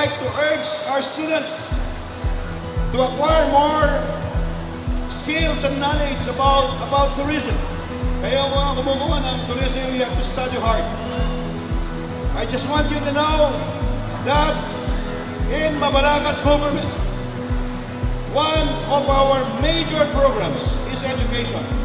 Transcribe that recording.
Like to urge our students to acquire more skills and knowledge about about tourism. Kaya mga kumukuha ng tourism, you have to study hard. I just want you to know that in Mabalacat government, one of our major programs is education.